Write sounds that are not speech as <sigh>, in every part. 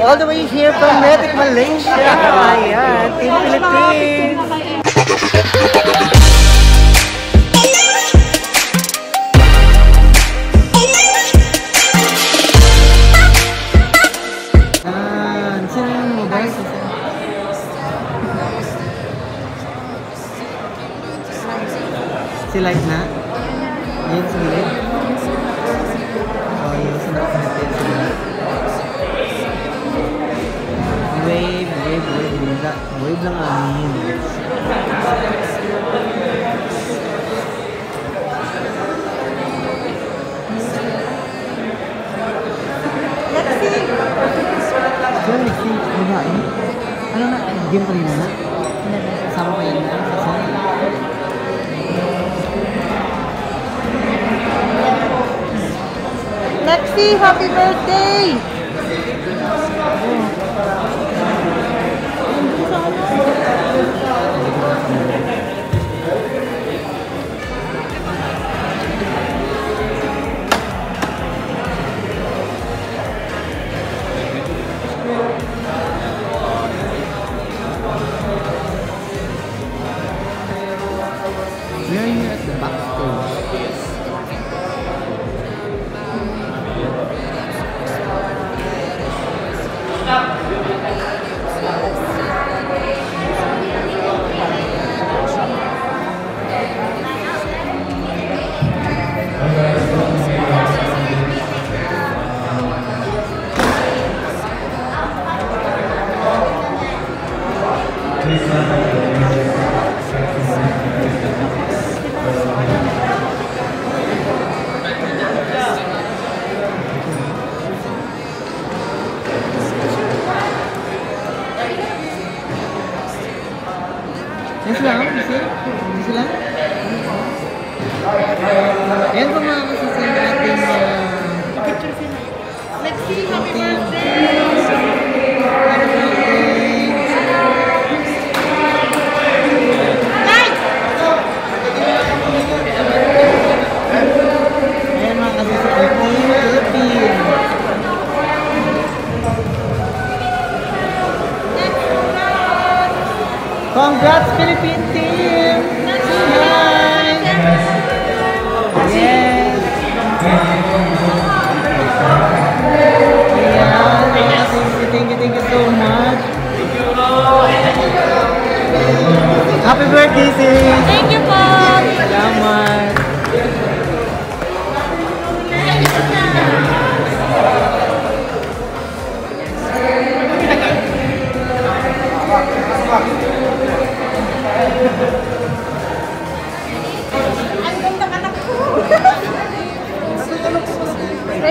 All the way here from Medic Malaysia. Ayan, Team Philippines. Si Light na? Game kanina na? Kasama pa yan na? Lexi, happy birthday! Congrats Philippine team! Yes! Yes! Ayan, thank you, thank you so much. Happy birthday, sis! Thank you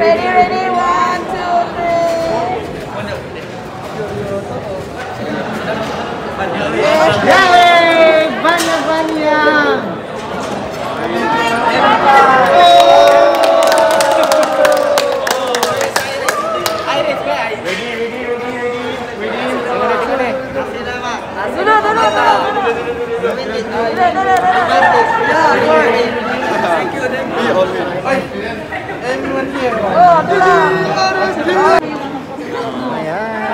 Ready, ready, one, two, three. Yay! Vanya, Vanya! Thank you. Thank you. Ayan.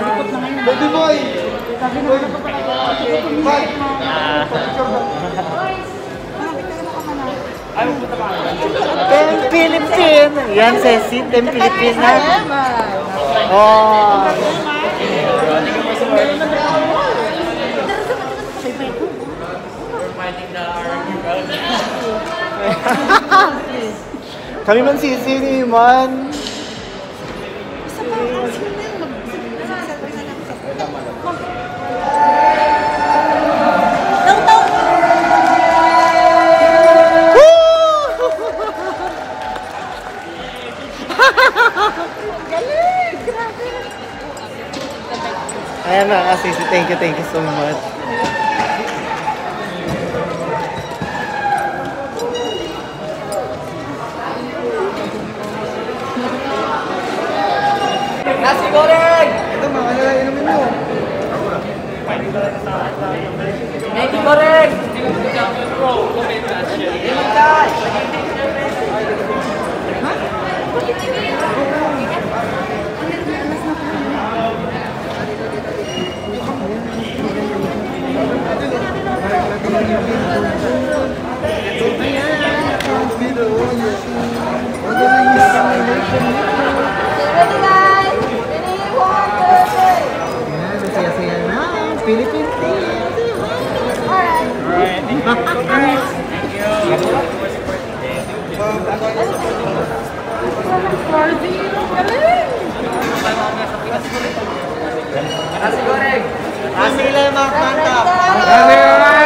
Filipina, yang Tem Philippine. Yan, Tem Philippine. Oh. Kami man si Sini man. Isa pa ang sila yung Ayan na ah, kasi, thank you, thank you so much. goreng. Itu makanya minum minum. Maggi goreng. Obrigada. Philippines? Alright. Alright. Thank you. Nasi goreng. Nasi lemak mantap.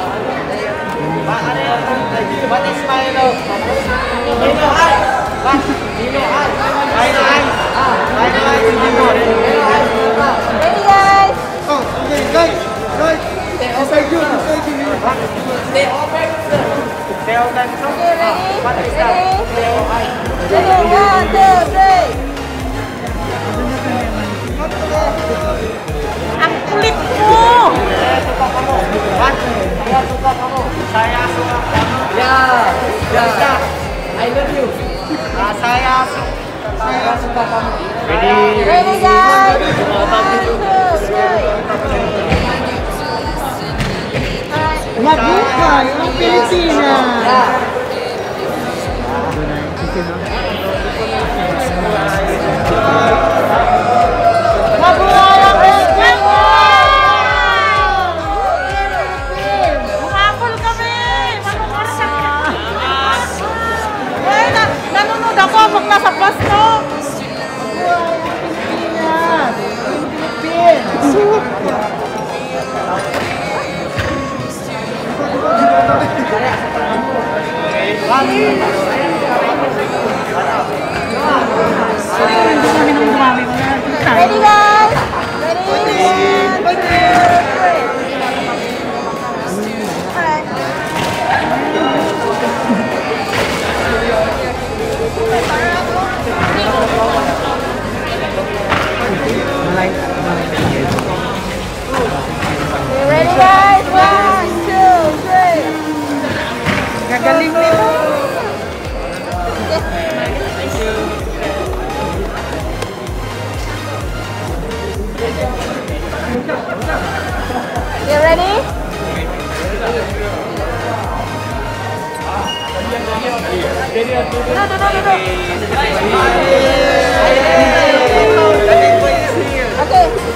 Bạn Ismail Nhìn đồ hai Bạn Nhìn đồ hai Đấy là anh Đấy là anh Nhìn đồ đấy Đấy là anh Đấy là anh Ờ, nhìn đây Đây Để ông Đây chưa Đây chưa Để ông Đây chưa Để ông Đây chưa Bạn Ismail Để ông Đây Để ông Đây Để Ang kulit mo! Tukok! Saya suka kamu. Ya, ya. I love you. Nah, saya saya suka kamu. Ready? Ready guys. Wag buhay ang Pilipinas! Yeah.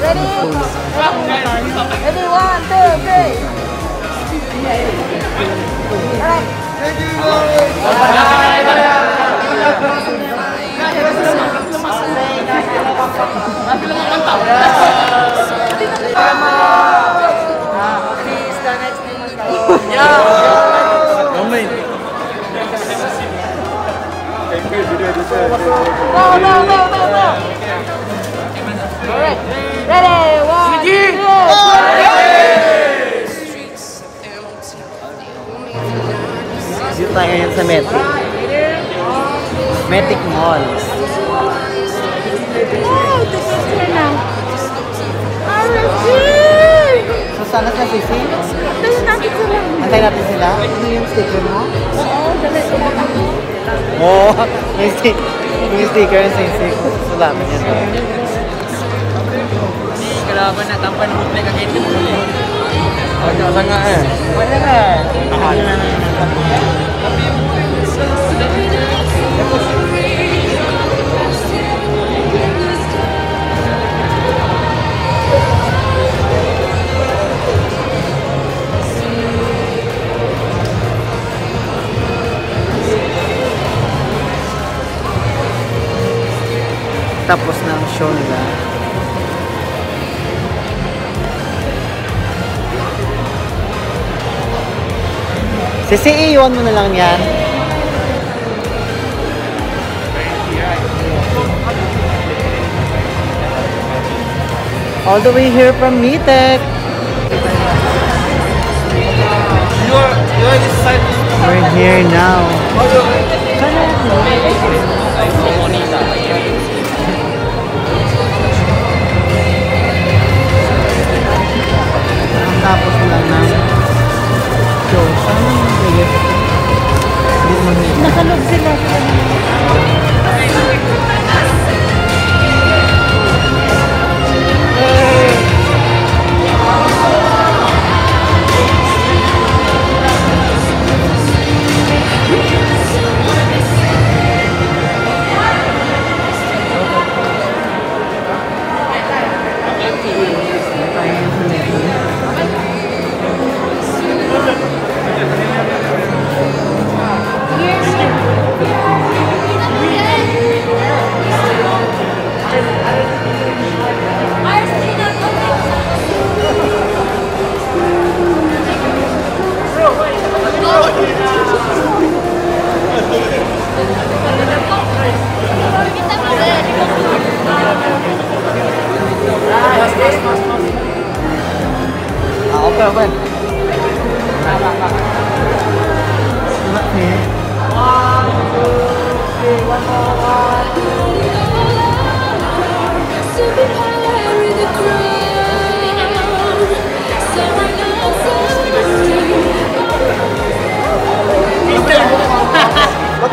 Ready? Ready, one, two, three. Alright. No, no, no, no, no. Alright. Ready, one, Sige! two, three! Dito tayo ngayon sa Metric. Metric Mall. Wow, this is here now. RG! So, sana sa sisi? Antayin natin sila. Antayin natin sila? Ano yung sticker mo? Oo, dala sila ako. Oo, <laughs> may sticker. May sticker yung sisi. Sulamin yan. kalau kau nak tampan bootleg kat kereta pun boleh. Agak sangat eh. CCA1 mo na lang yan. All the way here from Mitek. We're here now. Nakalog sila.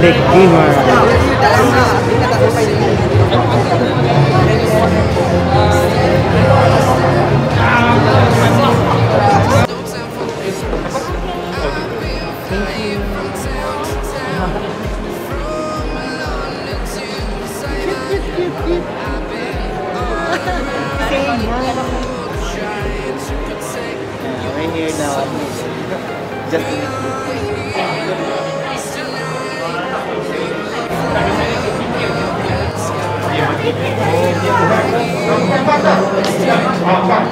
big gamer. Grazie.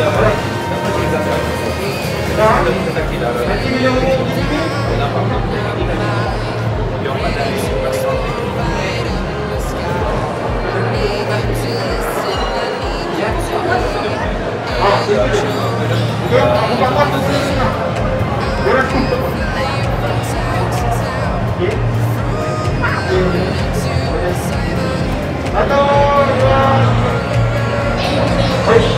Oh, Hai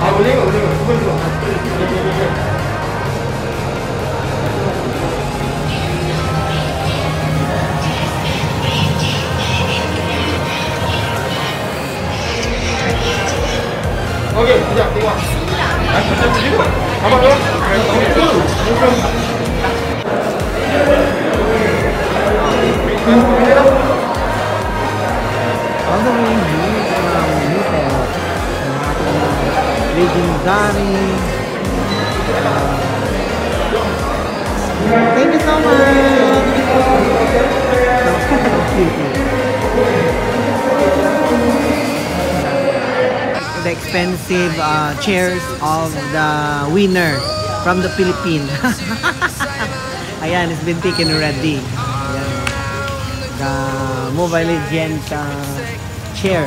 아, 오케이, 이제 이거. 아, 진짜 지금 가봐요. 그래서 legendary. uh, thank you so much! the expensive uh, chairs of the winner from the Philippines. <laughs> Ayan, it's been taken already. Ayan. The Mobile Legends uh, chair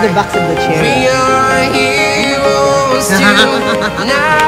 The box of the chair. <laughs>